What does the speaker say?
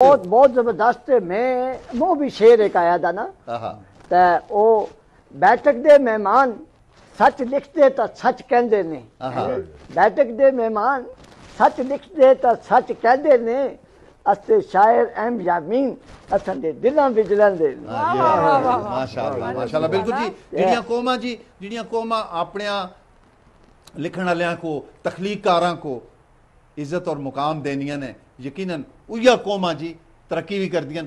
ਬਹੁਤ ਬਹੁਤ ਜ਼ਬਰਦਸਤ ਹੈ। ਮੈਂ ਮੂੰਹ ਵੀ ਸ਼ੇਰ ਇੱਕ ਆਇਆ ਦਾ ਨਾ। ਆਹਾ। ਤੇ ਉਹ ਬੈਠਕ ਦੇ ਮਹਿਮਾਨ ਸੱਚ ਲਿਖਦੇ ਤਾਂ ਸੱਚ ਕਹਿੰਦੇ ਨੇ। ਆਹਾ। ਬੈਠਕ ਦੇ ਮਹਿਮਾਨ ਸੱਚ ਲਿਖਦੇ ਤਾਂ ਸੱਚ ਕਹਿੰਦੇ ਨੇ। ਅਸਤੇ ਸ਼ਾਇਰ ਐਮ ਯਾਮੀਨ ਅਸਾਂ ਦੇ ਦਿਲਾਂ ਵਿੱਚ ਰਹਿੰਦੇ ਨੇ। ਮਾਸ਼ਾਅੱਲਾ ਮਾਸ਼ਾਅੱਲਾ। ਬਿਲਕੁਲ ਜੀ ਜਿਹੜੀਆਂ ਕੌਮਾਂ ਜੀ ਜਿਹੜੀਆਂ ਕੌਮਾਂ ਆਪਣਿਆਂ ਲਿਖਣ ਵਾਲਿਆਂ ਕੋ ਤਖਲੀਕਾਰਾਂ ਕੋ इज़्ज़त और मुकाम देनियाँ ने। यकीन उइया कौमा जी तरक्की भी करदियाँ